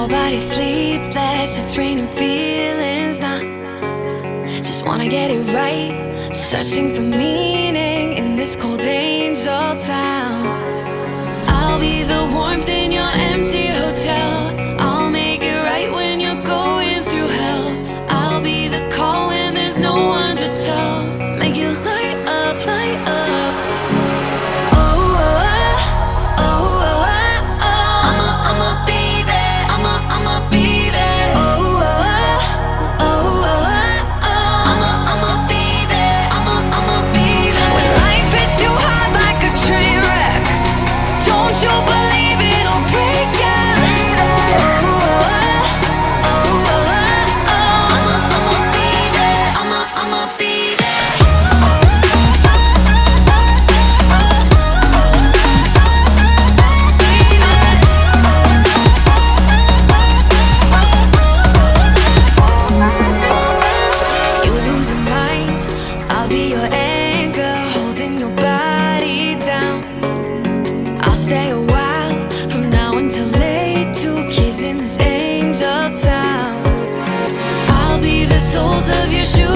Nobody's sleepless, it's raining feelings now Just wanna get it right Searching for meaning in this cold angel town. I'll be the warmth in your empty hotel. I'll make it right when you're going through hell. I'll be the call when there's no one to tell. Make you angel town. I'll be the soles of your shoes.